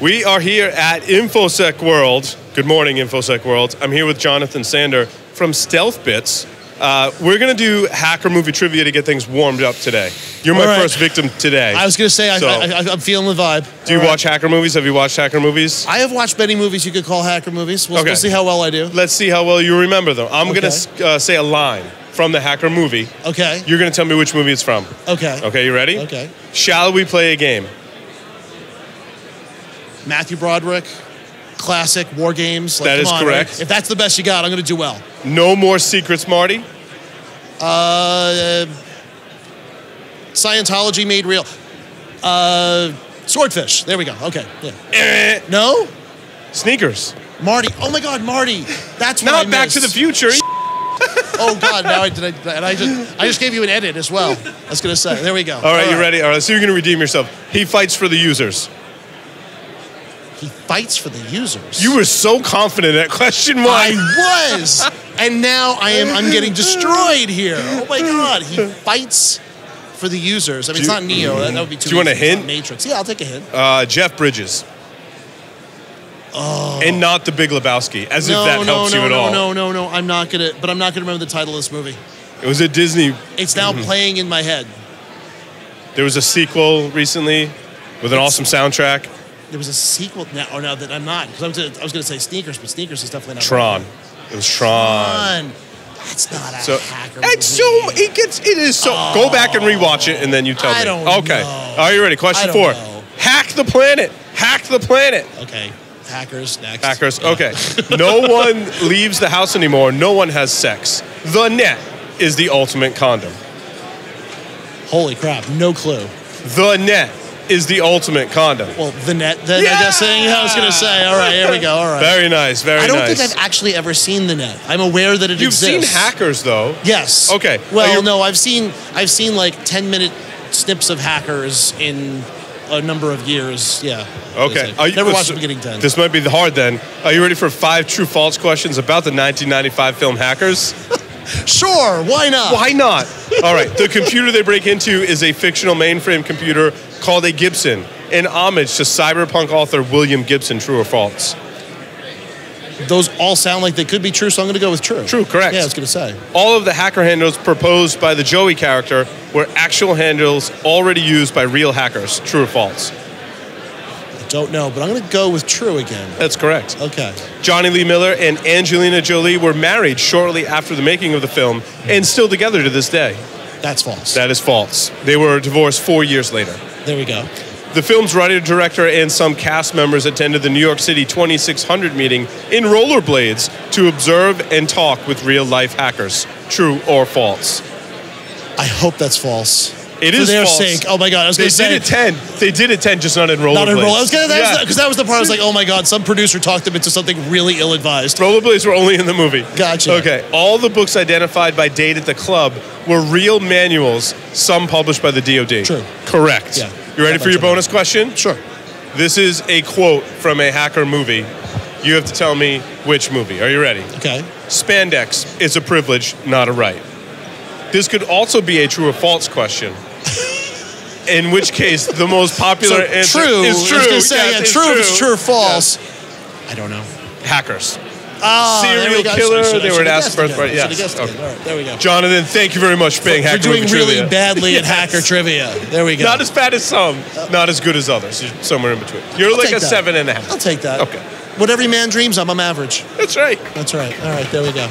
We are here at InfoSec World. Good morning, InfoSec World. I'm here with Jonathan Sander from STEALTHbits. Uh, we're going to do hacker movie trivia to get things warmed up today. You're my right. first victim today. I was going to say, I, So- I, I'm feeling the vibe. do you All right. watch hacker movies? Have you watched hacker movies? I have watched many movies you could call hacker movies. We'll, Okay. we'll see how well I do. Let's see how well you remember them. I'm Okay. going to uh, say a line from the hacker movie. Okay. You're going to tell me which movie it's from. Okay. Okay, you ready? Okay. Shall we play a game? Matthew Broderick, classic WarGames. Like, That is on, correct. right? If that's the best you got, I'm going to do well. No more secrets, Marty. Uh, Scientology made real. Uh, swordfish. There we go. Okay. Yeah. Eh. No, Sneakers. Marty. Oh my God, Marty. That's what I Not Back to the. Future. Oh God, now I did. I, and I just, I just gave you an edit as well. I was going to say. There we go. All right, you ready? All right, so you're going to redeem yourself. He fights for the users. He fights for the users. You were so confident at question one. I was, and now I am. I'm getting destroyed here. Oh my god! He fights for the users. I mean, it's Do not you- Neo. That, that would be too. Do you want a. It's not hint? Matrix. Yeah, I'll take a hint. Uh, Jeff Bridges. Oh. And not the Big Lebowski, as no, if that no, helps no, you at no, all. no, no, no. no. I'm not gonna. But I'm not gonna remember the title of this movie. It was a Disney. It's now Mm-hmm. playing in my head. There was a sequel recently with an awesome soundtrack. There was a sequel now, or oh, no, that I'm not. Because I was was gonna say Sneakers, but Sneakers is definitely not. Tron. It was Tron. Tron. That's not a So hacker. it's movie. so it gets it is so. Go oh. back and rewatch it, and then you tell I me. don't okay. know. Are you ready? Question I don't four. know. Hack the planet. Hack the planet. Okay. Hackers next. Hackers. Yeah. Okay. no one leaves the house anymore. No one has sex. The net is the ultimate condom. Holy crap! No clue. The net is the ultimate condom. Well, the net. Then Yeah! I guess. Yeah, I was gonna say. All right, here we go. All right. Very nice. Very nice. I don't nice. think I've actually ever seen the net. I'm aware that it You've seen hackers though. Yes. Okay. Well, no, I've seen I've seen like 10 minute snips of hackers in a number of years. Yeah. Okay. Are you- Never watched so- the beginning 10. This might be hard then. Are you ready for five true false questions about the 1995 film Hackers? Sure. Why not? Why not? All right. The computer they break into is a fictional mainframe computer called a Gibson, in homage to cyberpunk author William Gibson. True or false? Those all sound like they could be true, so I'm going to go with true. True, correct. Yeah, I was going to say. All of the hacker handles proposed by the Joey character were actual handles already used by real hackers. True or false? Don't know, but I'm going to go with true again. That's correct. Okay. Jonny Lee Miller and Angelina Jolie were married shortly after the making of the film and still together to this day. That's false. That is false. They were divorced four years later. there we go. The film's writer, director, and some cast members attended the New York City 2600 meeting in rollerblades to observe and talk with real life hackers. True or false? I hope that's false. It For is their false. sake. Oh my God. I was They going to did say. it 10. They did it 10, just not in rollerblades. Not in roll. I was gonna Yeah. because that was the part. I was like, oh my god, some producer talked them into something really ill-advised. Rollerblades were only in the movie. Gotcha. Okay. All the books identified by date at the club were real manuals, some published by the DoD. True. Correct. Yeah. You ready for your much I know. bonus question? Sure. This is a quote from a hacker movie. You have to tell me which movie. Are you ready? Okay. Spandex is a privilege, not a right. This could also be a true or false question. In which case, the most So popular answer true is true. I was gonna say, Yes, yeah, it's true. if It's true or false. Yes. I don't know. Hackers. Oh, Serial we killer, should- I they were have asked guessed first again. part, I yes. guessed Okay. All right, there we go. Jonathan, thank you very much for being hacker. You're doing really trivia. badly at hacker trivia. There we go. Not as bad as some, not as good as others. You're somewhere in between. You're like a that. seven and a half. I'll take that. Okay. What every man dreams of, I'm average. That's right. That's right. All right, there we go.